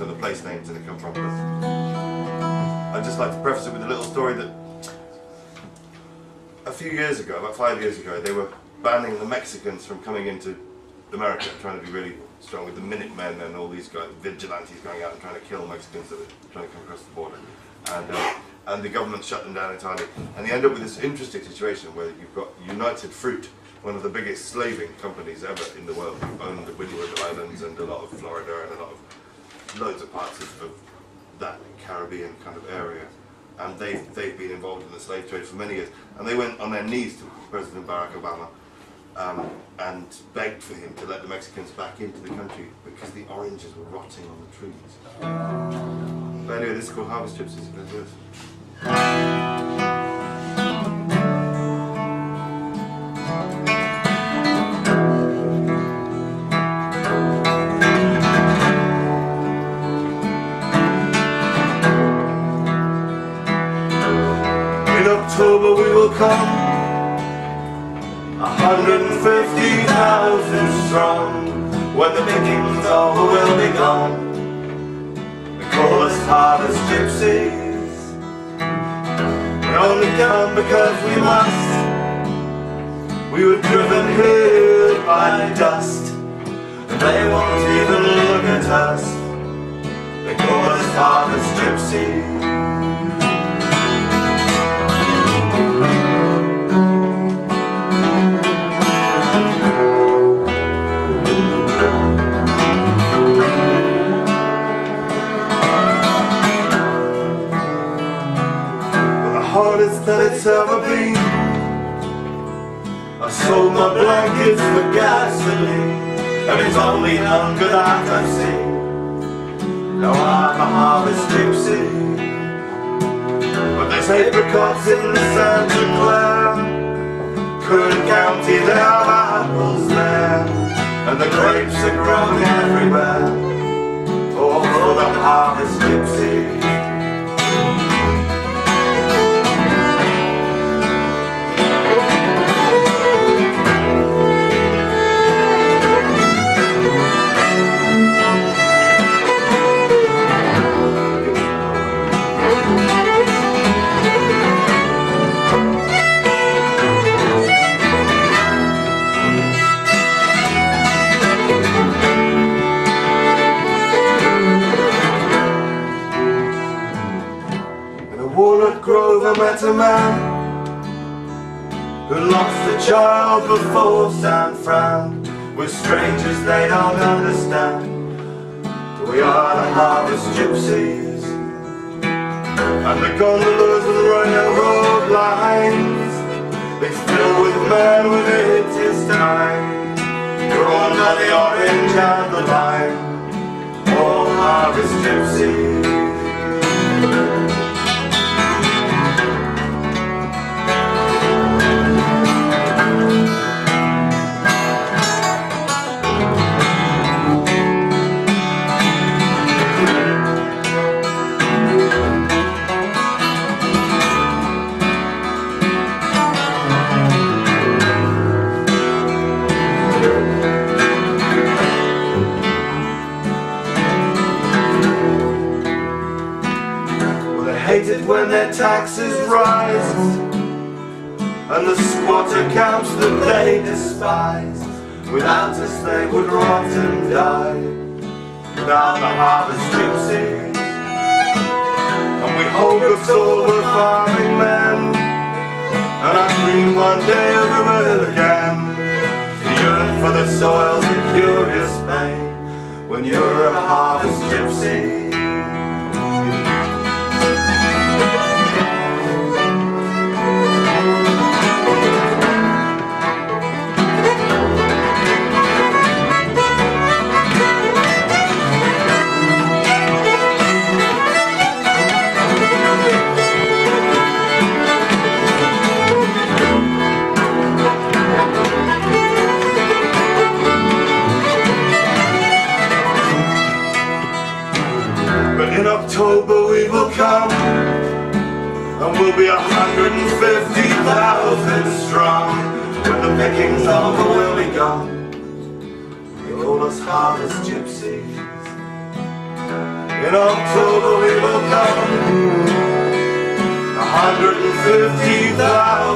where the place names are to come from. But I'd just like to preface it with a little story that a few years ago, about five years ago, they were banning the Mexicans from coming into America, trying to be really strong with the Minutemen and all these guys, vigilantes going out and trying to kill Mexicans that were trying to come across the border. And, uh, and the government shut them down entirely. And they end up with this interesting situation where you've got United Fruit, one of the biggest slaving companies ever in the world, who own the Windward Islands and a lot of Florida and a lot of loads of parts of, of that Caribbean kind of area. And they've, they've been involved in the slave trade for many years. And they went on their knees to President Barack Obama um, and begged for him to let the Mexicans back into the country because the oranges were rotting on the trees. But anyway, this is called Harvest Gypsies. Let's October we will come, a hundred and fifty thousand strong. When the pickings over will be gone, they call us harvest gypsies. We only come because we must. We were driven here by dust, and they won't even look at us. They call us harvest gypsies. That it's ever been. I sold my blankets for gasoline, and it's only hunger that I've seen. Now I'm a harvest gypsy, but there's apricots in the Santa Clara. Kern County, there are apples there, and the grapes are growing met a man Who lost a child before San Fran. With strangers they don't understand. We are the harvest gypsies. And the gondolas and railroad lines. They fill with men when it is time Drawn by the orange and the lime. All harvest gypsies when their taxes rise. And the squatter camps that they despise. Without us they would rot and die. Without the harvest gypsies And we hope us all were farming men. And I dream one day of the will again. To yearn for the soil's curious pain. When you're a harvest gypsy But October we will come. And we'll be a hundred and fifty thousand strong. When the pickings over will be gone. They call us harvest gypsies. In October we will come, 150,000